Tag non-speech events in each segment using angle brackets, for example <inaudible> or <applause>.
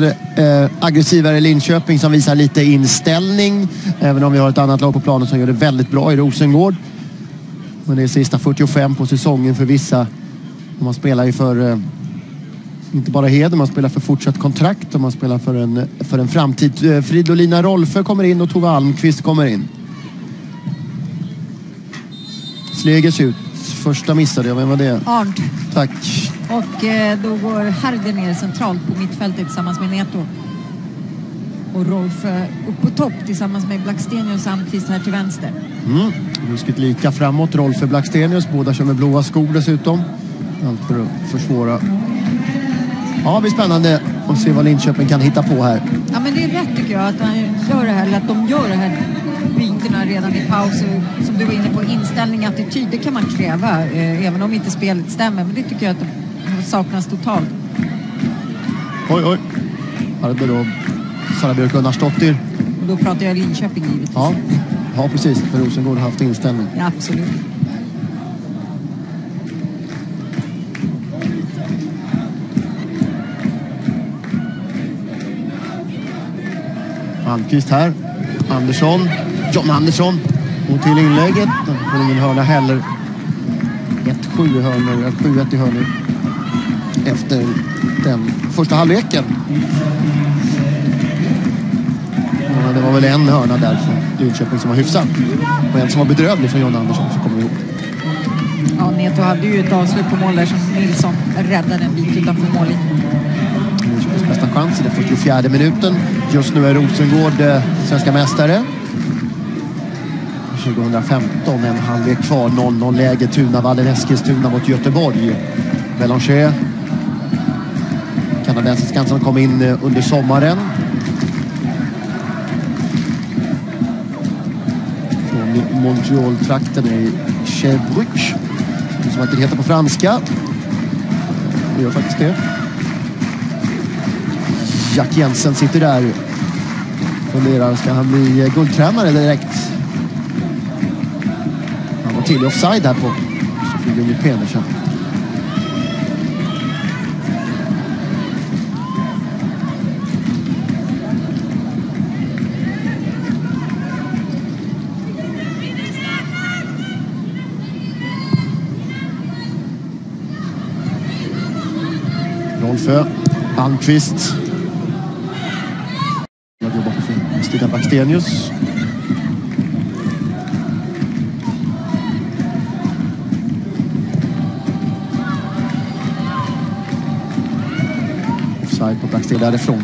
eh, aggressivare Linköping som visar lite inställning. Även om vi har ett annat lag på planen som gör det väldigt bra i Rosengård. Men det är sista 45 på säsongen för vissa. Man spelar ju för eh, inte bara heder, man spelar för fortsatt kontrakt och man spelar för en, för en framtid. Eh, Fridolina Rolfö kommer in och Tove Almqvist kommer in. Slegers ut. Första missade jag. Vem var det? Arndt. Tack. Och eh, då går Herder ner centralt på mittfältet tillsammans med Neto. Och Rolf eh, upp på topp tillsammans med Blackstenius och Almqvist här till vänster. Mm. Ruskigt lika framåt. Rolfö Blackstenius. Båda kör med blåa skor dessutom. Allt för att försvåra. Ja, det blir spännande att se vad Linköping kan hitta på här. Ja, men det är rätt tycker jag att, han gör det här, eller att de gör det här bytena redan i paus. Och Som du var inne på, inställning, attityd, det kan man kräva. Eh, även om inte spelet stämmer. Men det tycker jag att det saknas totalt. Oj, oj. Harder och Sara Björk Gunnarsdottir. Och då pratar jag Linköping givetvis. Ja. ja, precis. För Rosengård har haft inställning. Ja, absolut. Almqvist här. Andersson. John Andersson. Och till inlägget. Får ingen hörna heller. 1-7 i hörnor. 7-1 i hörnor. Efter den första halvleken. Ja, det var väl en hörna där från Linköping som var hyfsad. Och en som var bedrövlig från John Andersson som kommer ihåg. Ja, Neto hade ju ett avslut på mål där som Nilsson räddade en bit utanför mållinjen. Linköpings bästa chans i den 44 minuten. Just nu är Rosengård eh, svenska mästare. 2015, en halvlek kvar. 0-0 läge. Tunavallen, Eskilstuna mot Göteborg. Belanger. Kanadensiskan som kom in eh, under sommaren. Från Montreal-trakten i Chevruch. Som att det heter på franska. Det gör faktiskt det. Jack Jensen sitter där. Funderar, ska han bli eh, guldtränare direkt? Han var till offside här på Sofie Gunge Pedersen. För Almqvist. Jag jobbar för Stina Backstenius. Offside på Backstenius därifrån.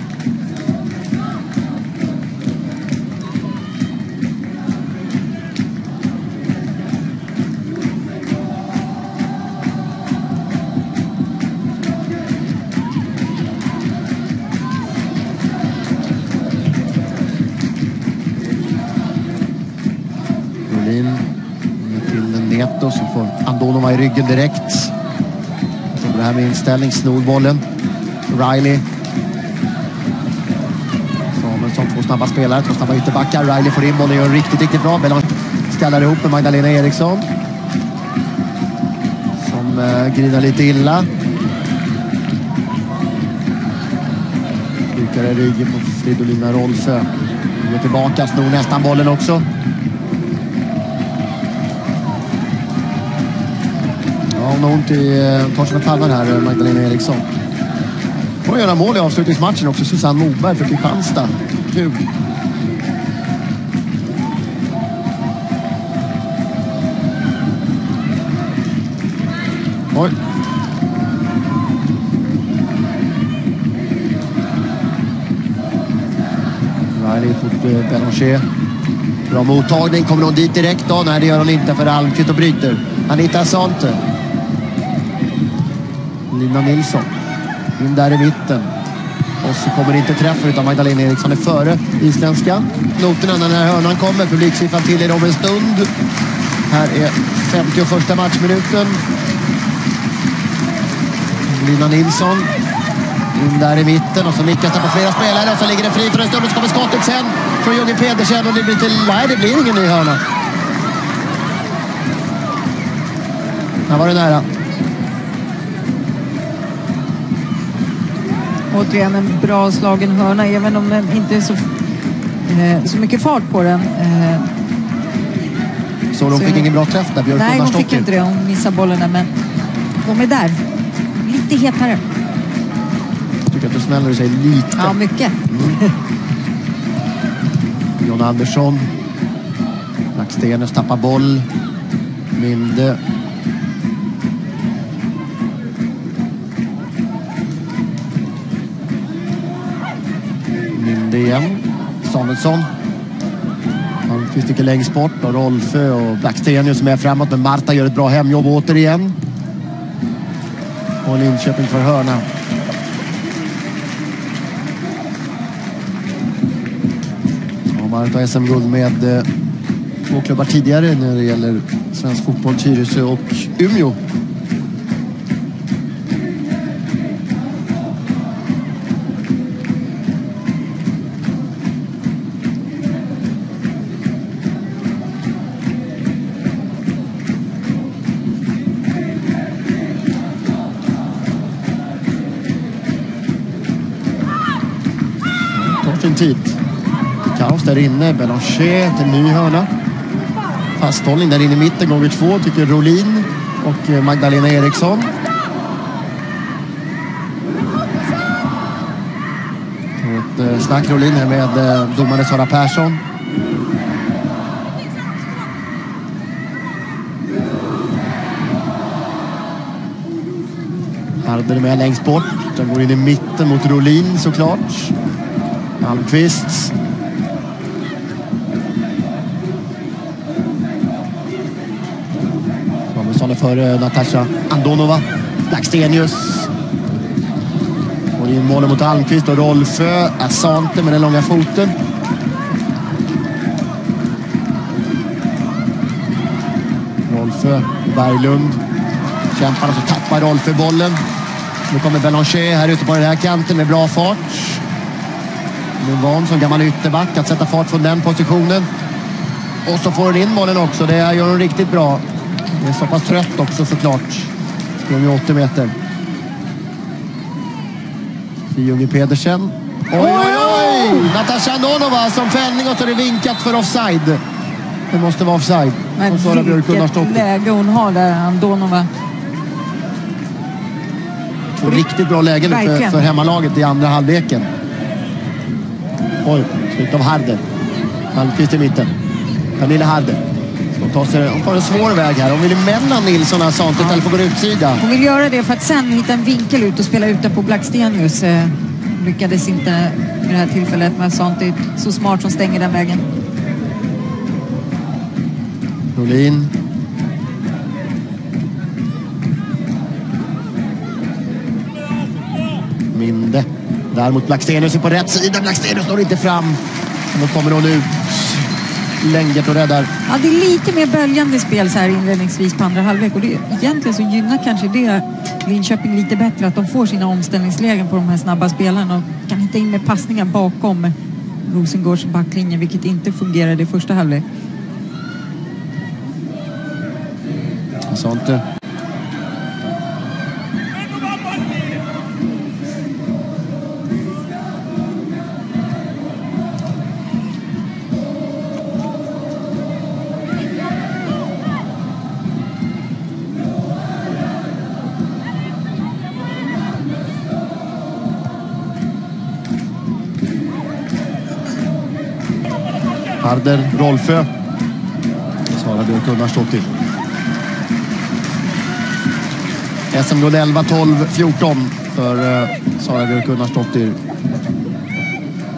I ryggen direkt. Så det här med inställning, snor bollen. Riley. Samuelsson, två snabba spelare, två snabba ytterbackar. Riley får in bollen, gör riktigt, riktigt bra. Belan skallar ihop med Magdalena Eriksson. Som eh, grinar lite illa. Dukar i ryggen på Fridolina Rolfö. Går tillbaka, snor nästan bollen också. Ja, hon har ont i eh, tar här, eh, Magdalena Eriksson. Får göra mål i avslutningsmatchen också, Susanne Moberg för Kristianstad. Kul. Oj. Riley mot Belanger. Bra mottagning. Kommer hon dit direkt då? Nej, det gör hon inte för Almqvist och bryter. Anita Sante. Lina Nilsson. In där i mitten. Och så kommer det inte träffen utan Magdalena Eriksson är före isländskan. Noterna när den här hörnan kommer. Publiksiffran till er om en stund. Här är 51 matchminuten. Lina Nilsson. In där i mitten och så nickas det på flera spelare och så ligger det fri för en stund och så kommer skottet sen från Jörgen Pedersen och det blir till... Nej, det blir ingen ny hörna. Här var det nära. Återigen en bra slagen hörna, även om den inte är så, eh, så mycket fart på den. Eh, Så de Så- fick ingen bra träff där, Björk nej, hon fick inte det. Hon missade bollarna, men de är där. Lite hetare. Tycker att det smäller sig lite. Ja, mycket. <laughs> John Andersson. Blackstenius tappar boll. Minde. Minde. Samuelsson. Almqvist sticker längst bort och Rolfö och Blackstenius som är framåt. Men Marta gör ett bra hemjobb återigen. Och Linköping för hörna. Och Marta har SM-guld med eh, två klubbar tidigare när det gäller svensk fotboll, Tyresö och Umeå. Tid. Kaos där inne. Belanger till ny hörna. Fasthållning där inne i mitten gånger två tycker Rolin och eh, Magdalena Eriksson. Ett eh, snack Rolin här med eh, domare Sara Persson. Harder med längst bort. Den går in i mitten mot Rolin såklart. Almqvist. Samuelsson är före Natasha Andonova. Blackstenius. Går in målet mot Almqvist och Rolfö. Asante med den långa foten. Rolfö, Berglund. Kämpar och så tappar Rolfö bollen. Nu kommer Belanger här ute på den här kanten med bra fart. Är van som gammal ytterback att sätta fart från den positionen. Och så får hon in bollen också. Det gör hon riktigt bra. Det är så pass trött också såklart. Sprungit 80 meter. Junge Pedersen. Oj, oj, oj! Natasha Andonova som fällning och så är det vinkat för offside. Det måste vara offside. Men vilket läge hon har där, Andonova. Riktigt bra lägen nu för, för hemmalaget i andra halvleken. Oj, slut av Harder. Almqvist i mitten. Pernilla Harder. Ska ta sig, hon tar en svår väg här. Hon vill emellan Nilsson och Asante istället för att gå utsida. Hon vill göra det för att sen hitta en vinkel ut och spela ute på Blackstenius. Eh, lyckades inte vid det här tillfället. Det är så smart som stänger den vägen. Rolin. Däremot Blackstenius är på rätt sida. Blackstenius når inte fram. Då kommer hon ut. Längert och räddar. Ja, det är lite mer böljande spel så här inledningsvis på andra halvlek och det, egentligen så gynnar kanske det Linköping lite bättre att de får sina omställningslägen på de här snabba spelarna och kan hitta in med passningar bakom Rosengårds backlinje vilket inte fungerade i första halvlek. Asante. Harder, Rolfö. Sara Björk Gunnarsdottir. SM-guld 11, 12, 14 för eh, Sara Björk Gunnarsdottir.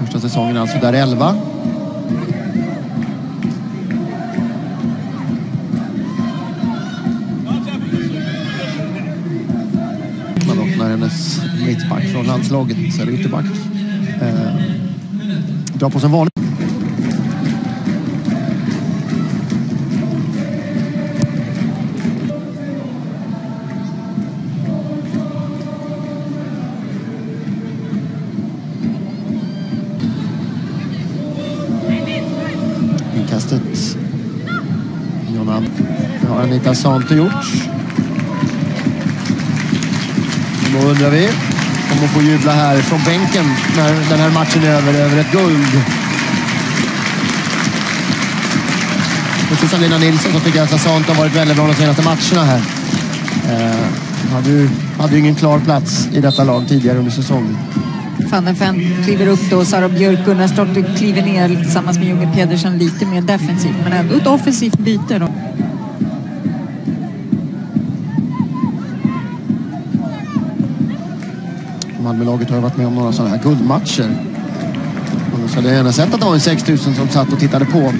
Första säsongen alltså där 11. Man öppnar hennes mittback från landslaget, eller ytterback. Eh, drar på sig en vanlig Det har inte gjort. Då undrar vi om hon får jubla här från bänken när den här matchen är över, över ett guld. Precis som Lina Nilsson så tycker jag att Sassant har varit väldigt bra de senaste matcherna här. Eh, hade ju hade ingen klar plats i detta lag tidigare under säsongen. Van den Ven kliver upp då. Sara Björk Gunnarsdotter kliver ner tillsammans med Junge Pedersen lite mer defensivt men ändå ett offensivt byte. Då. Malmölaget har ju varit med om några sådana här guldmatcher. Så hade jag gärna sett att det var en 6000 som satt och tittade på.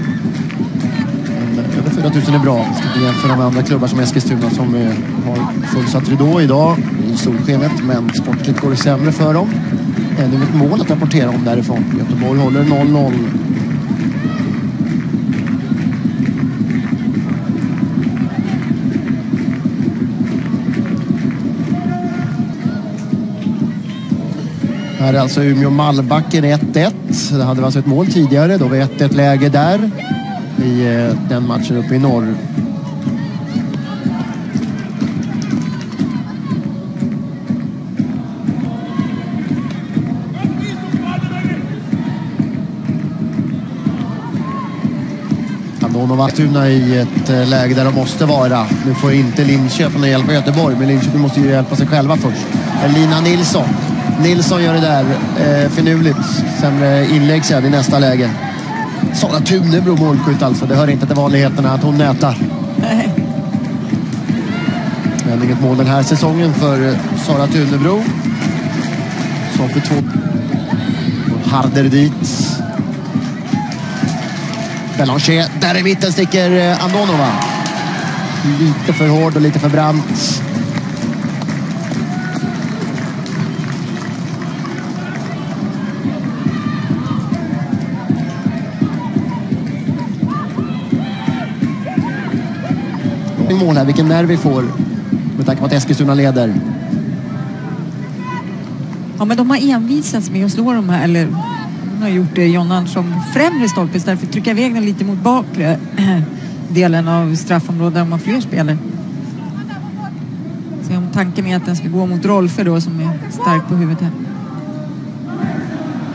Men över 4000 är bra. Ska inte jämföra med andra klubbar som Eskilstuna som eh, har fullsatt ridå idag i solskenet. Men sportligt går det sämre för dem. Ännu ett mål att rapportera om därifrån. Göteborg håller 0-0. Här är alltså Umeå-Mallbacken 1-1. Det hade alltså ett mål tidigare. Då var 1-1 läge där i eh, den matchen uppe i norr. Andonov Vastuna i ett eh, läge där de måste vara. Nu får inte Linköping hjälpa Göteborg, men Linköping måste ju hjälpa sig själva först. Lina Nilsson Nilsson gör det där. Eh, finurligt. Sämre inlägg sen i nästa läge. Sara Tunebro målskytt alltså. Det hör inte till vanligheterna att hon nätar. Men inget mål den här säsongen för Sara Tunebro. Som för två... Harder dit. Belanger. Där i mitten sticker eh, Andonova. Lite för hård och lite för brant. Mål här. Vilken nerv vi får med tanke på att Eskilstuna leder. Ja, men de har envisats med att slå de här, eller har gjort det John Andersson främre stolpe istället för att trycka iväg den lite mot bakre <clears throat> delen av straffområdet där de har fler spelare. Så om tanken är att den ska gå mot Rolfö då som är stark på huvudet här.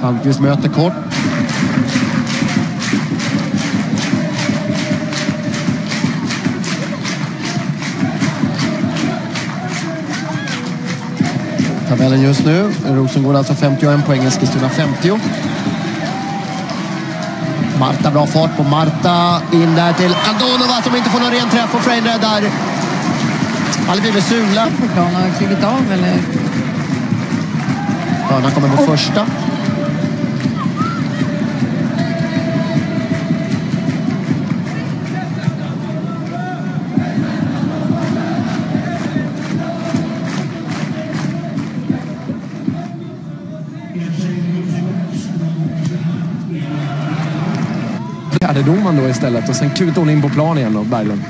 Almqvist möter kort. Tabellen just nu. Rosengård alltså 51 poäng, Eskilstuna 50. Marta, bra fart på Marta. In där till Andonova som inte får någon ren träff och Frein räddar. Hade blivit sulad. Han har klivit av eller? Hörna kommer på första. Fjärdedomaren då istället och sen kutar hon in på plan igen då, Berglund.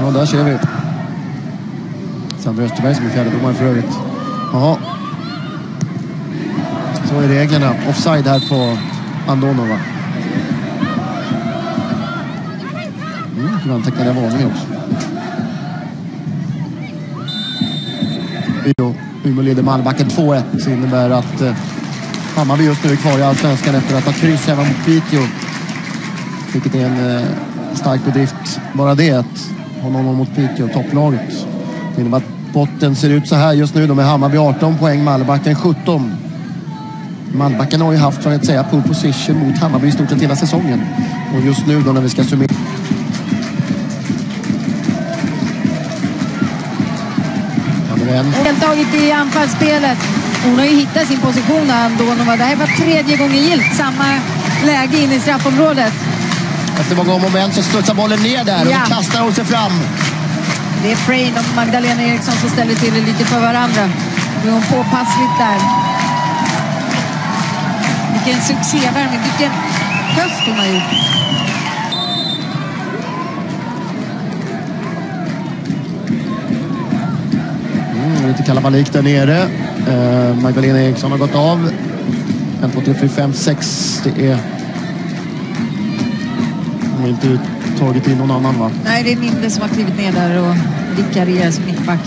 Ja, där ser vi. Sandra Österberg som är fjärdedomare för övrigt. Jaha. Så är reglerna. Offside här på Andonova. Mm, du antecknade varning också. Umeå leder Malbacken 2-1 så innebär att eh, Hammarby just nu är kvar i Allsvenskan efter att ha kryss hemma mot Piteå. Vilket är en eh, stark bedrift. Bara det att ha någon mot Piteå, topplaget. Det innebär att botten ser ut så här just nu. De är Hammarby 18 poäng, Malbacken 17. Malbacken har ju haft, så att säga, pole position mot Hammarby i stort sett hela säsongen. Och just nu då när vi ska summera Deltagit i anfallsspelet. Hon har ju hittat sin position ändå. Det här var tredje gången gilt. Samma läge in i straffområdet. Efter många moment så studsar bollen ner där och ja. kastar hon sig fram. Det är Frain och Magdalena Eriksson som ställer till det lite för varandra. Nu är hon påpassligt där. Vilken succévärmning, vilken höst hon har gjort. lite kalabalik där nere. Eh, Magdalena Eriksson har gått av. 1, 2, 3, 4, 5, 6. Det är... Hon har inte tagit in någon annan va? Nej, det är Minde som har klivit ner där och vikarierar som mittback.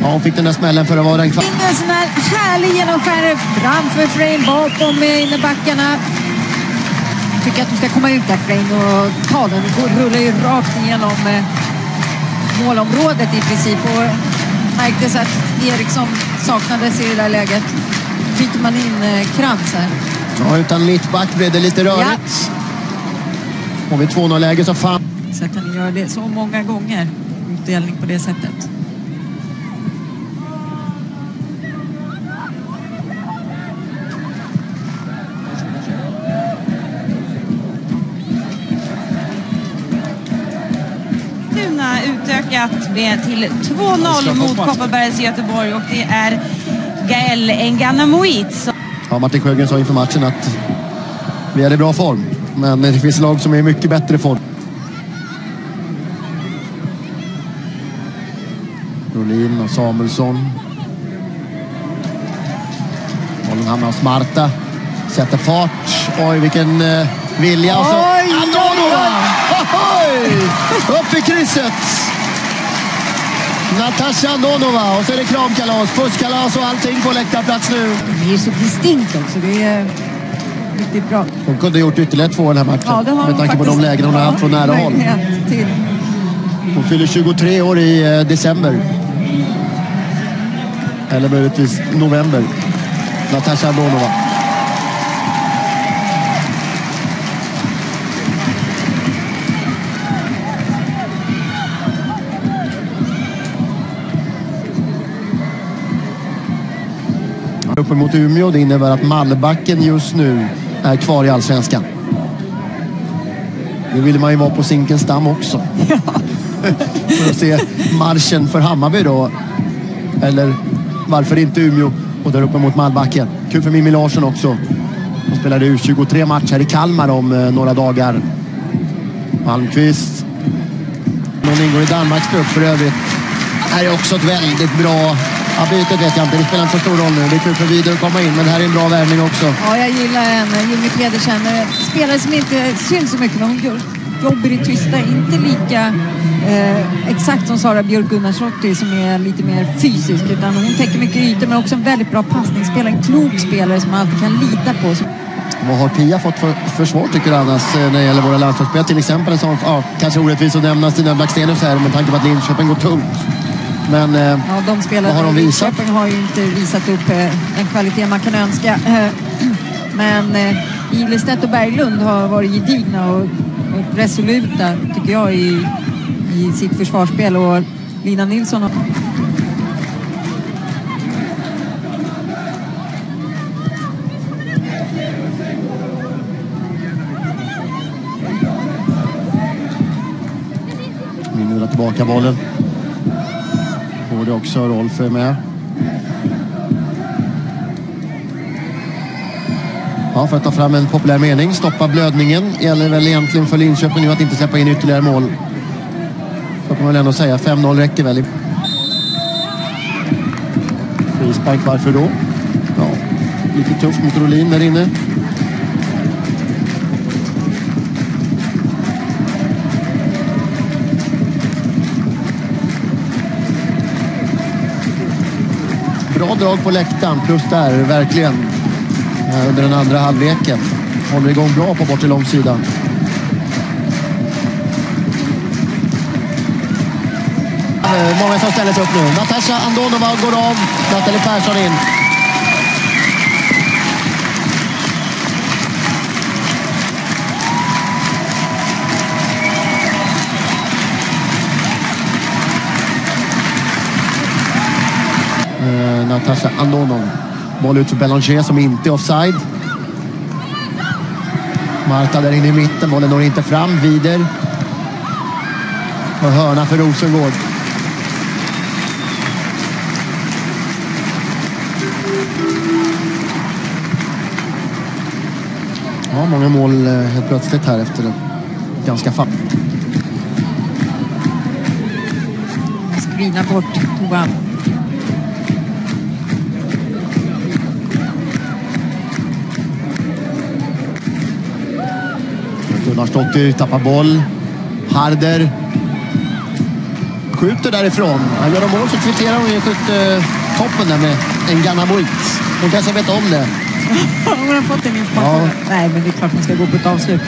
Ja, hon fick den där smällen för att vara en kvart. En sån här härlig genomskärare framför Frame bakom innebackarna. Jag tycker att du ska komma ut där Frame och ta den. Den rullar ju rakt igenom eh, målområdet i princip. Och märktes att Eriksson saknades i det där läget. Byter man in eh, Krantz här. Ja, utan mittback blev det lite rörigt. Ja. Och vid 2-0-läge så fan... Så att han gör det så många gånger. Utdelning på det sättet. Utökat med till 2-0 mot Kopparbergs Göteborg och det är Gael Enganamoit som... Ja, Martin Sjögren sa inför matchen att vi är i bra form. Men det finns lag som är i mycket bättre form. Brolin och Samuelsson. Bollen hamnar hos Marta. Sätter fart. Oj, vilken uh, vilja. Och så... Oj, Andonova! Oj! Upp i krysset! Natasha Andonova och så är det kramkalas, pusskalas och allting på läktarplats nu. Det är så distinkt också. Det är riktigt bra. Hon kunde gjort ytterligare två i den här matchen. Ja, det har med tanke på de lägen hon har haft från nära håll. Till. Hon fyller 23 år i eh, december. Eller möjligtvis november. Natasha Uppemot Umeå. Det innebär att Mallbacken just nu är kvar i Allsvenskan. Nu vill man ju vara på Zinkensdamm också. <laughs> <laughs> för att se marschen för Hammarby då. Eller varför inte Umeå och där uppe mot Mallbacken. Kul för Mimmi Larsson också. Hon spelade U23 match här i Kalmar om eh, några dagar. Malmqvist. Hon ingår i Danmarks grupp för övrigt. Här är också ett väldigt bra... Ja, bytet vet jag inte, det spelar inte så stor roll nu. Det är kul för Wider att komma in, men det här är en bra värvning också. Ja, jag gillar henne. Jimmy Pedersen. eh, Spelare som inte syns så mycket, men hon gör jobbar i det tysta. Inte lika eh, exakt som Sara Björk Gunnarsdottir som är lite mer fysisk. Utan hon täcker mycket ytor, men också en väldigt bra passningsspelare. En klok spelare som man alltid kan lita på. Vad har Pia fått för försvar tycker du annars eh, när det gäller våra landslagsspelare? Till exempel en sån, ja, kanske orättvis att nämna Stina Blackstenius här med tanke på att Linköping går tungt. Men eh, Ja, de spelarna Vad har de visat? Linköping har ju inte visat upp eh, den kvalitet man kan önska. Eh, <clears throat> Men eh, Ilestedt och Berglund har varit gedigna och, och resoluta, tycker jag, i, i sitt försvarsspel. Och Lina Nilsson har... Tillbaka bollen. Det också, Rolf är med. Ja, för att ta fram en populär mening. Stoppa blödningen. Gäller väl egentligen för Linköping nu att inte släppa in ytterligare mål. Så kan man väl ändå säga. 5-0 räcker väl. Frispark, varför då? Ja, lite tufft mot Rolin där inne. Bra drag på läktaren, plus där, verkligen. Eh, under den andra halvleken. Håller igång bra på bortre långsidan. Eh, många som ställer sig upp nu. Natasha Andonova går av. Nathalie Persson in. Alltså, eh, Natasha Boll ut för Belanger som inte är offside. Marta där inne i mitten. Bollen når inte fram. Vider. Och hörna för Rosengård. Ja, många mål eh, helt plötsligt här efter det. Ganska fatt. Skrina bort Tovan. Gunnarsdottir tappar boll. Harder. skjuter därifrån. Han gör de mål så kvitterar hon ju skyttetoppen där med en Ganamoit. Hon kanske vet om det. <laughs> Hon har fått en information. Ja. Nej, men det är klart hon ska gå på ett avslut.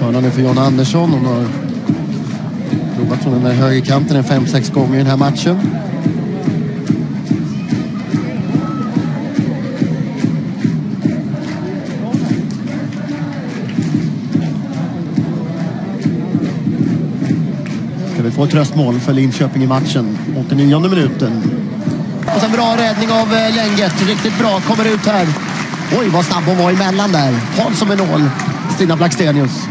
Hörnan är för John Andersson. Hon har provat från den där högerkanten en fem sex gånger i den här matchen. Får ett tröstmål för Linköping i matchen. 89 minuten. Och sen bra räddning av eh, Länget. Riktigt bra. Kommer ut här. Oj, vad snabb hon var emellan där. Håll som en nål. Stina Blackstenius.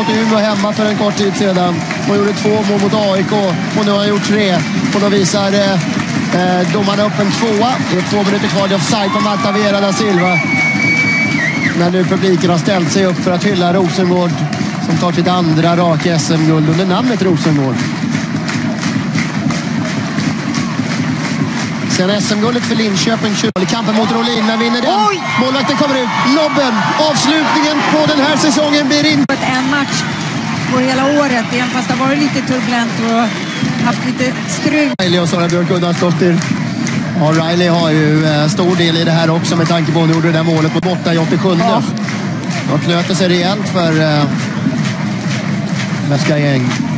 Mot Umeå hemma för en kort tid sedan. Hon gjorde två mål mot AIK och nu har hon gjort tre. Och då visar eh, eh domarna upp en tvåa. Det är två minuter kvar. Det är offside på Marta Vera da Silva. När nu publiken har ställt sig upp för att hylla Rosengård som tar sitt andra raka SM-guld under namnet Rosengård. Sen SM-guldet för Linköping 20 i kampen mot Rolin, men vinner den. Oj! Målvakten kommer ut. Nobben! Avslutningen på den här säsongen blir inte... En match på hela året, även fast det har varit lite turbulent och haft lite strul. Riley och Sara Björk Uddarsdottir. Ja, Riley har ju eh, stor del i det här också med tanke på att hon gjorde det där målet på borta i 87. Ja. Då knöt sig rejält för eh, Mäska gäng.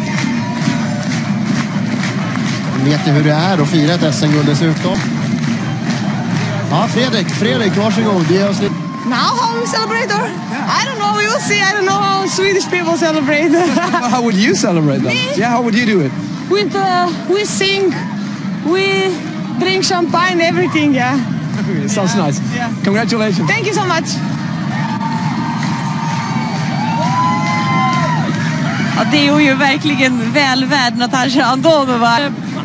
Vet ni hur det är att fira ett SM-guld dessutom? Ja, Fredrik, Fredrik, varsågod. Ge oss lite... Now how we celebrate or I don't know. We will see. I don't know how Swedish people celebrate. <laughs> How would you celebrate them? Yeah, how would you do it? With uh, we sing, we drink champagne, everything. Yeah. <laughs> It sounds nice. Yeah. Congratulations. Thank you so much. Ja, det är ju verkligen väl värd, Natasha Andonova.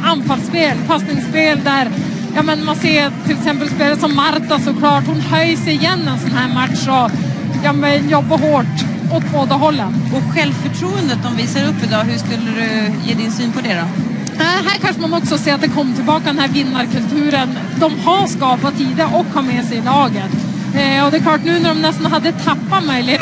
Anfallsspel, passningsspel där ja, men man ser till exempel spelare som Marta såklart. Hon höjer sig igen en sån här match och ja, men jobbar hårt åt båda hållen. Och självförtroendet de visar upp idag, hur skulle du ge din syn på det då? Äh, här kanske man också ser att det kom tillbaka den här vinnarkulturen de har skapat tidigare och har med sig i laget. Eh, och det är klart nu när de nästan hade tappat möjlighet